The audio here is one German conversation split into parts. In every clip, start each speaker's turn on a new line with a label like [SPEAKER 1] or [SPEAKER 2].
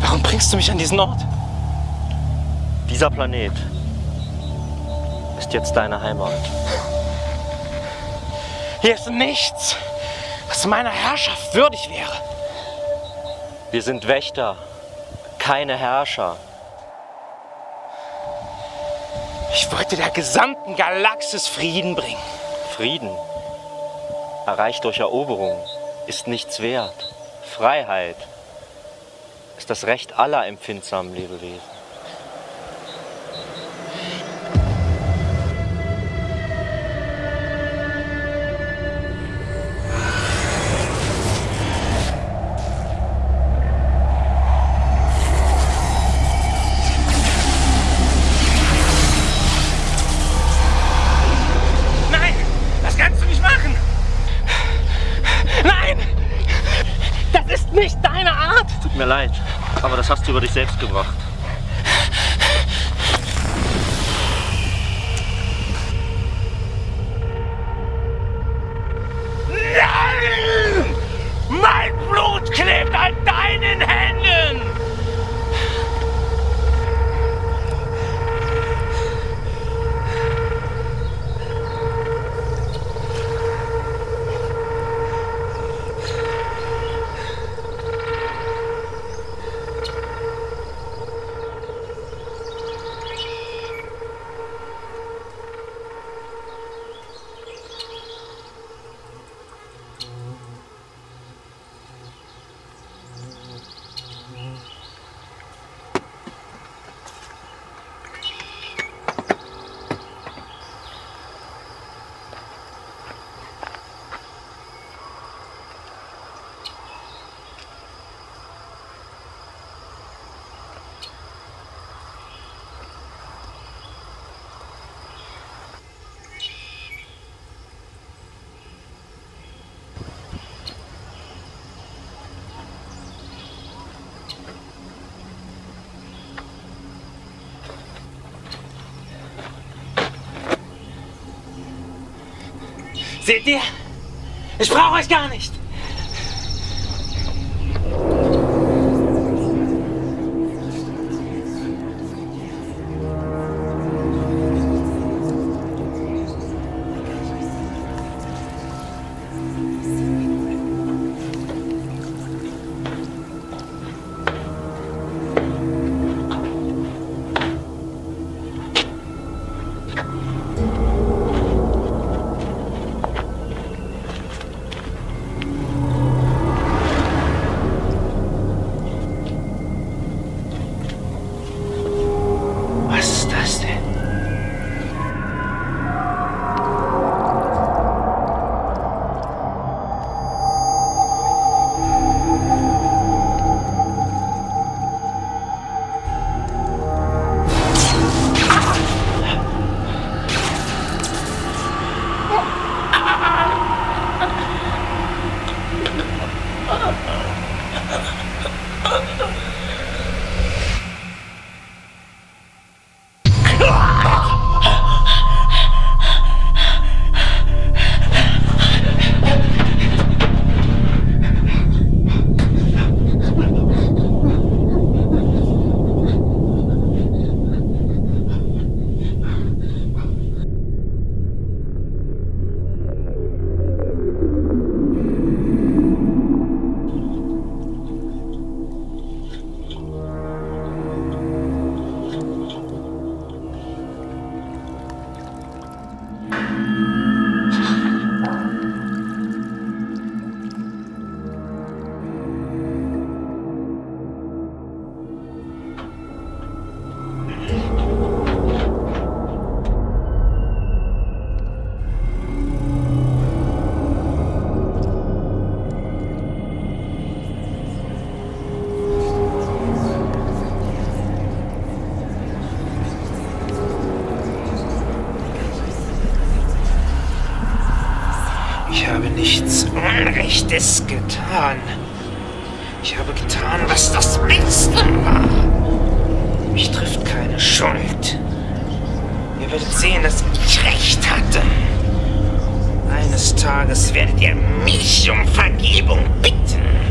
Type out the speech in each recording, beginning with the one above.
[SPEAKER 1] Warum bringst du mich an diesen Ort?
[SPEAKER 2] Dieser Planet ist jetzt deine Heimat.
[SPEAKER 1] Hier ist nichts, was meiner Herrschaft würdig wäre.
[SPEAKER 2] Wir sind Wächter, keine Herrscher.
[SPEAKER 1] Ich wollte der gesamten Galaxis Frieden bringen.
[SPEAKER 2] Frieden, erreicht durch Eroberung, ist nichts wert. Freiheit ist das Recht aller empfindsamen Lebewesen. Mir leid, aber das hast du über dich selbst gebracht.
[SPEAKER 1] Nein! Mein Blut klebt an deinen Händen! Seht ihr? Ich brauche euch gar nicht. Getan. Ich habe getan, was das Beste war. Mich trifft keine Schuld. Ihr werdet sehen, dass ich recht hatte. Eines Tages werdet ihr mich um Vergebung bitten.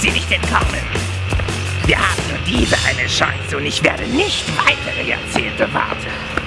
[SPEAKER 1] Sie nicht entkommen. Wir haben nur diese eine Chance und ich werde nicht weitere Jahrzehnte warten.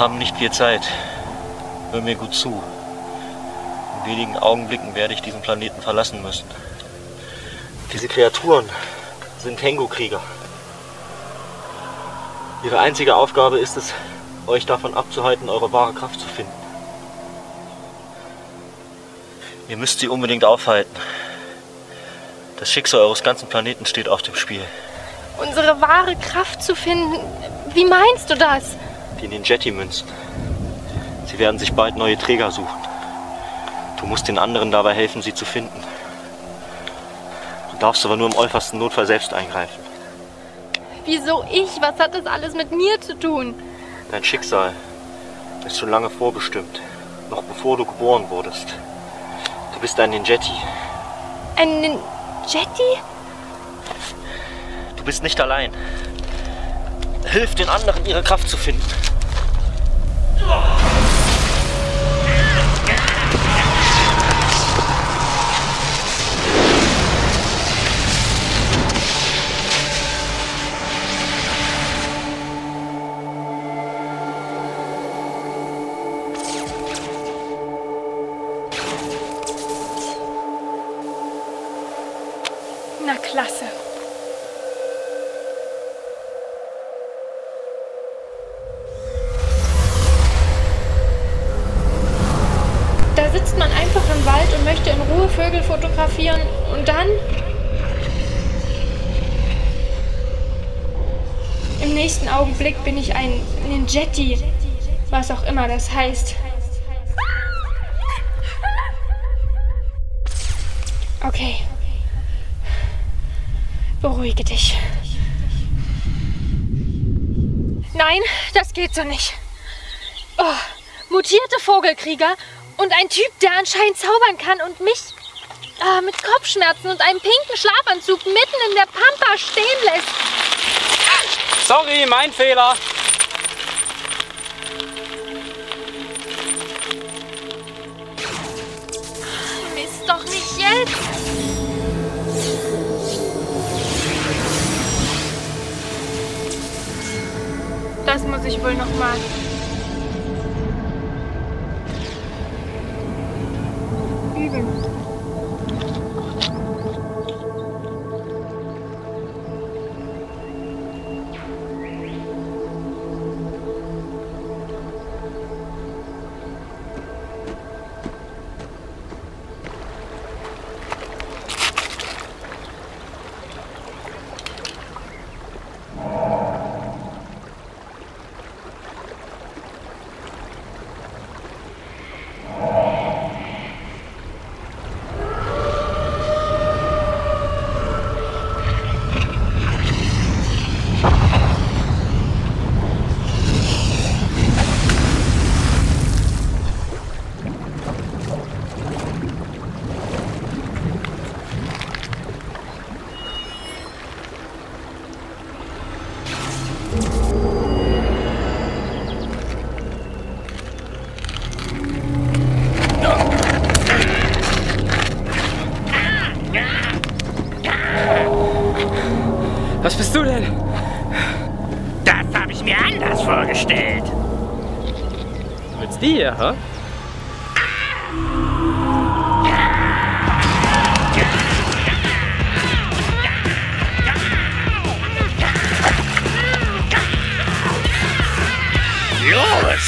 [SPEAKER 1] Haben
[SPEAKER 2] nicht viel Zeit. Hör mir gut zu. In wenigen Augenblicken werde ich diesen Planeten verlassen müssen. Diese Kreaturen sind Tengu-Krieger. Ihre einzige Aufgabe ist es, euch davon abzuhalten, eure wahre Kraft zu finden. Ihr müsst sie unbedingt aufhalten. Das Schicksal eures ganzen Planeten steht auf dem Spiel.
[SPEAKER 3] Unsere wahre Kraft zu finden. Wie meinst du das?
[SPEAKER 2] Die Ninjetti-Münzen. Sie werden sich bald neue Träger suchen. Du musst den anderen dabei helfen, sie zu finden. Du darfst aber nur im äußersten Notfall selbst eingreifen.
[SPEAKER 3] Wieso ich? Was hat das alles mit mir zu tun?
[SPEAKER 2] Dein Schicksal ist schon lange vorbestimmt, noch bevor du geboren wurdest. Du bist ein Ninjetti.
[SPEAKER 3] Ein Ninjetti?
[SPEAKER 2] Du bist nicht allein. Hilf den anderen, ihre Kraft zu finden.
[SPEAKER 3] Na klasse. Vögel fotografieren und dann im nächsten Augenblick bin ich ein Ninjetti, was auch immer das heißt. Okay. Beruhige dich. Nein, das geht so nicht. Oh, mutierte Vogelkrieger und ein Typ, der anscheinend zaubern kann und mich äh, mit Kopfschmerzen und einem pinken Schlafanzug mitten in der Pampa stehen lässt.
[SPEAKER 4] Sorry, mein Fehler.
[SPEAKER 3] Mist doch nicht jetzt. Das muss ich wohl noch mal.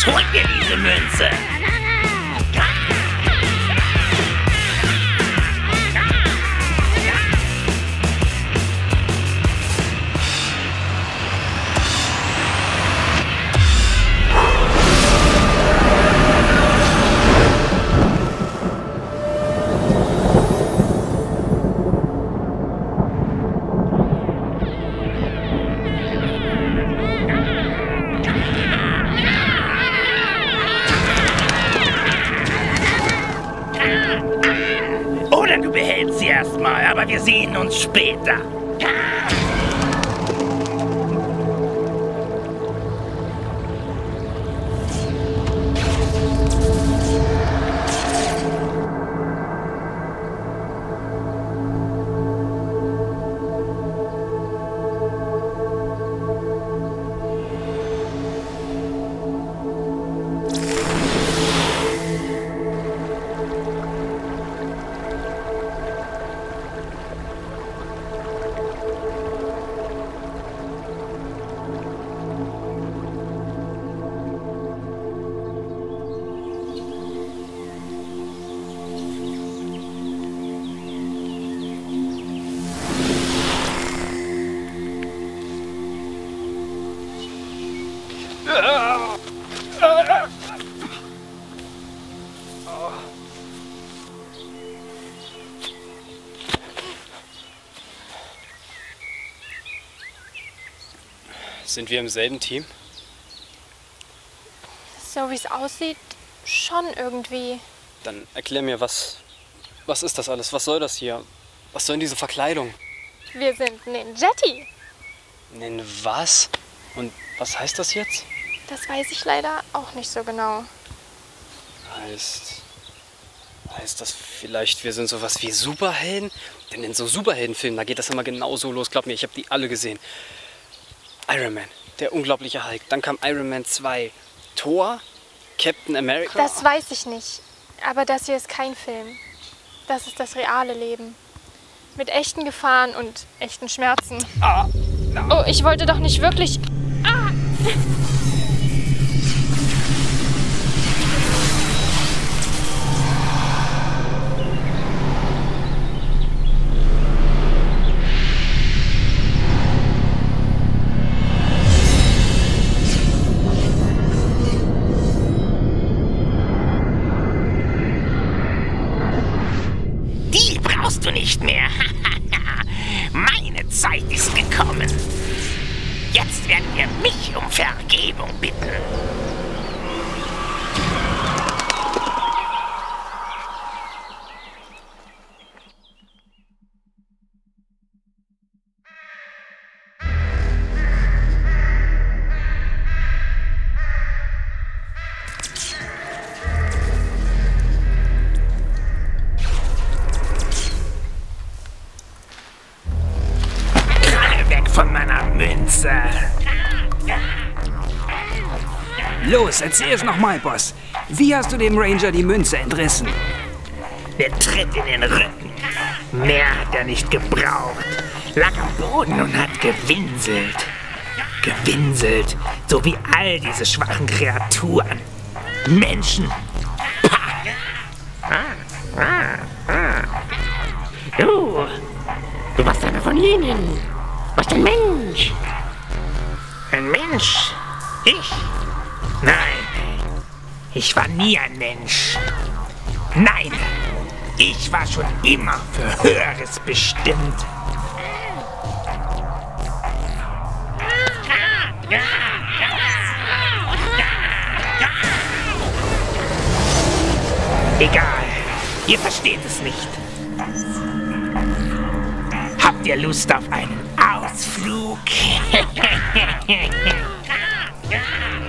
[SPEAKER 1] Los, hol mir diese Münze. down.
[SPEAKER 4] Sind wir im selben Team?
[SPEAKER 3] So wie es aussieht, schon irgendwie.
[SPEAKER 4] Dann erklär mir, was. Was ist das alles? Was soll das hier? Was soll denn diese Verkleidung?
[SPEAKER 3] Wir sind Ninjetti.
[SPEAKER 4] Nen was? Und was heißt das jetzt?
[SPEAKER 3] Das weiß ich leider auch nicht so genau.
[SPEAKER 4] Heißt. Heißt das vielleicht, wir sind sowas wie Superhelden? Denn in so Superheldenfilmen, da geht das immer genauso los. Glaub mir, ich habe die alle gesehen. Iron Man, der unglaubliche Hulk. Dann kam Iron Man 2. Thor, Captain America.
[SPEAKER 3] Das weiß ich nicht. Aber das hier ist kein Film. Das ist das reale Leben. Mit echten Gefahren und echten Schmerzen.
[SPEAKER 4] Ah,
[SPEAKER 3] Oh, ich wollte doch nicht wirklich.
[SPEAKER 1] Die von meiner Münze.
[SPEAKER 5] Los, erzähl es nochmal, Boss. Wie hast du dem Ranger die Münze entrissen?
[SPEAKER 1] Der Tritt in den Rücken. Mehr hat er nicht gebraucht. Lag am Boden und hat gewinselt. Gewinselt. So wie all diese schwachen Kreaturen. Menschen. Pah. Ah, ah, ah. Du. Du warst einer von ihnen. Warst ein Mensch. Ein Mensch? Ich? Nein. Ich war nie ein Mensch. Nein. Ich war schon immer für Höheres bestimmt. Egal, ihr versteht es nicht. Habt ihr Lust auf einen
[SPEAKER 5] Okay.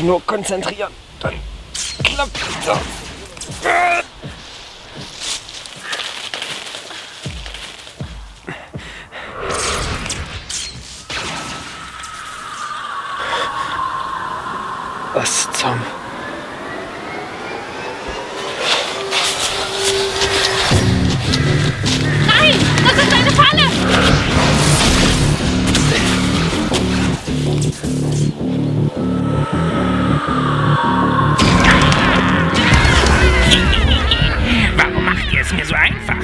[SPEAKER 5] Mich nur konzentrieren. Dann klappt das. Was zum...
[SPEAKER 3] Nein! Das ist eine Falle!
[SPEAKER 1] Warum macht ihr es mir so einfach?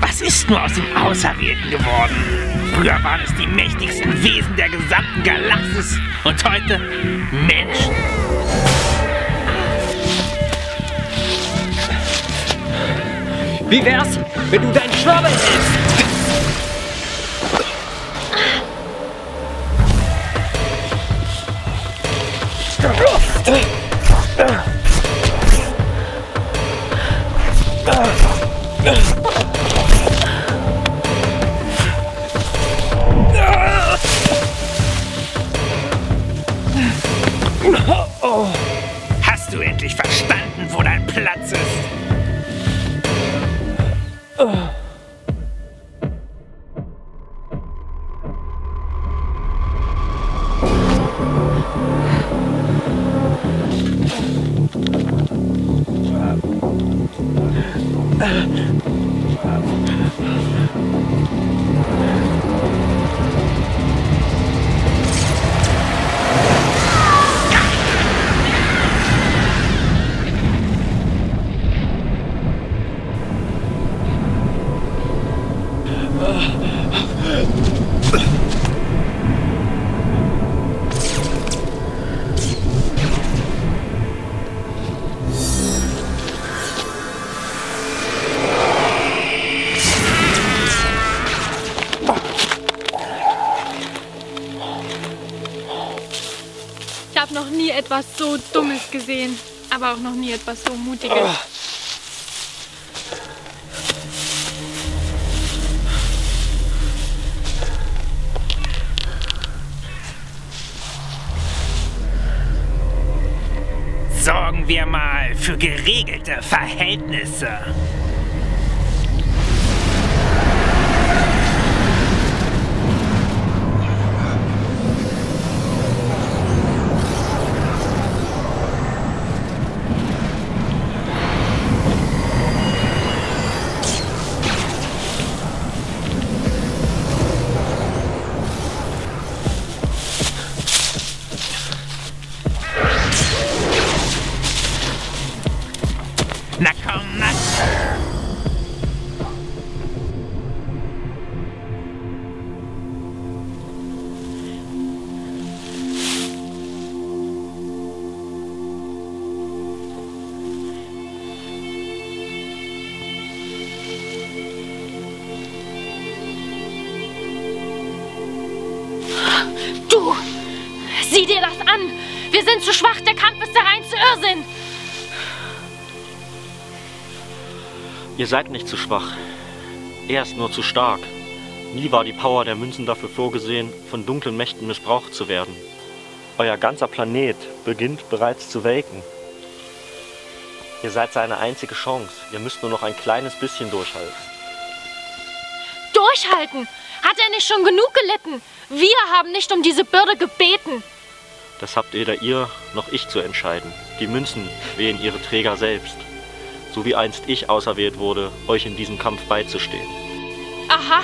[SPEAKER 1] Was ist nur aus den Auserwählten geworden? Früher waren es die mächtigsten Wesen der gesamten Galaxis und heute Menschen.
[SPEAKER 5] Wie wär's, wenn du deinen Schnabel hältst?
[SPEAKER 1] Hast
[SPEAKER 3] etwas so Dummes gesehen, aber auch noch nie etwas so Mutiges.
[SPEAKER 1] Sorgen wir mal für geregelte Verhältnisse.
[SPEAKER 2] Ihr seid nicht zu schwach. Er ist nur zu stark. Nie war die Power der Münzen dafür vorgesehen, von dunklen Mächten missbraucht zu werden. Euer ganzer Planet beginnt bereits zu welken. Ihr seid seine einzige Chance. Ihr müsst nur noch ein kleines bisschen durchhalten.
[SPEAKER 3] Durchhalten! Hat er nicht schon genug gelitten? Wir haben nicht um diese Bürde gebeten.
[SPEAKER 2] Das habt weder ihr noch ich zu entscheiden. Die Münzen wählen ihre Träger selbst. So wie einst ich auserwählt wurde, euch in diesem Kampf beizustehen.
[SPEAKER 3] Aha.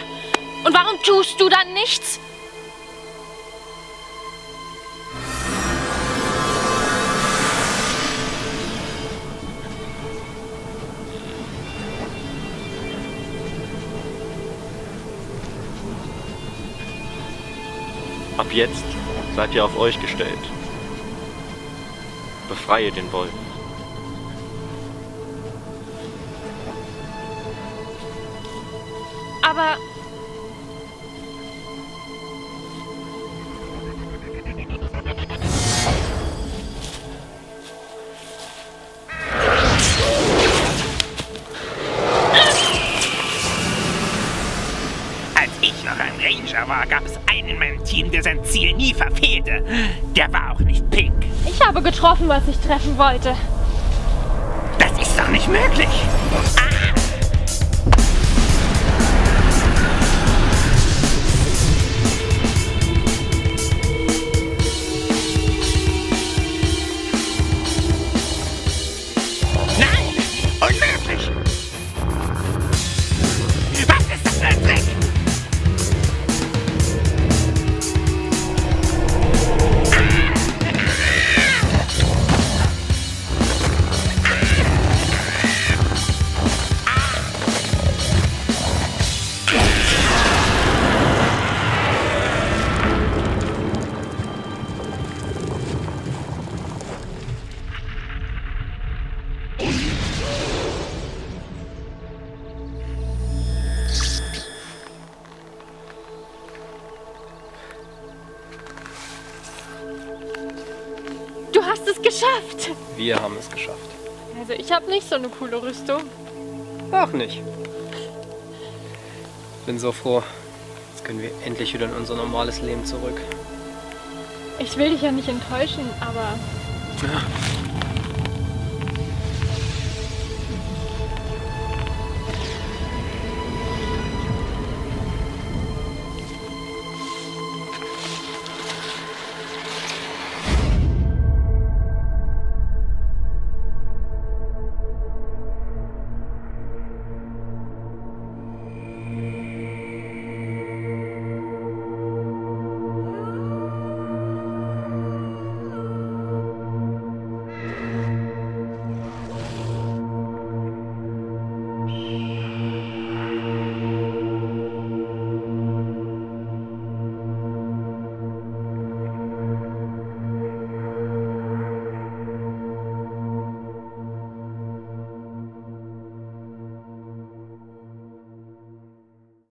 [SPEAKER 3] Und warum tust du dann nichts?
[SPEAKER 2] Ab jetzt seid ihr auf euch gestellt. Befreie den Wolf.
[SPEAKER 3] Aber
[SPEAKER 1] Als ich noch ein Ranger war, gab es einen in meinem Team, der sein Ziel nie verfehlte. Der war auch nicht pink.
[SPEAKER 3] ich habe getroffen, was ich treffen wollte.
[SPEAKER 1] Das ist doch nicht möglich. Nein,
[SPEAKER 3] nicht so eine coole Rüstung.
[SPEAKER 4] Ach nicht. Bin so froh. Jetzt können wir endlich wieder in unser normales Leben zurück.
[SPEAKER 3] Ich will dich ja nicht enttäuschen, aber
[SPEAKER 4] Ja,